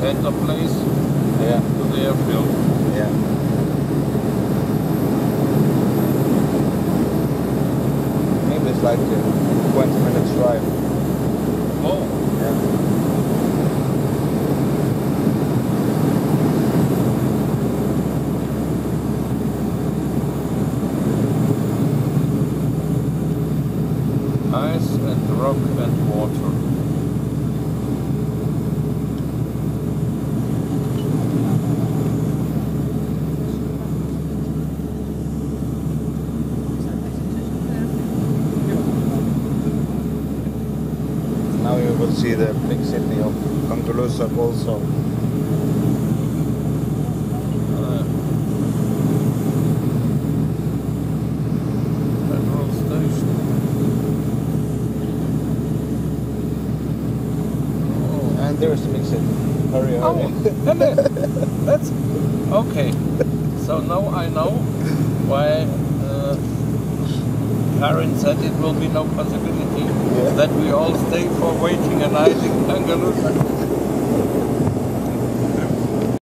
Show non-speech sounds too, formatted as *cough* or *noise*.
center place Yeah. to the airfield. Yeah. Maybe it's like a 20 minutes drive. Oh, Yeah. ice and rock and water. Now you will see the big city of Kangerlussuaq also. Station. Oh. And there is the big city. Hurry, Oh, hurry. *laughs* hello. That's okay. So now I know why uh, Karen said it will be no possibility. That we all stay for waiting a night in Kangaloo.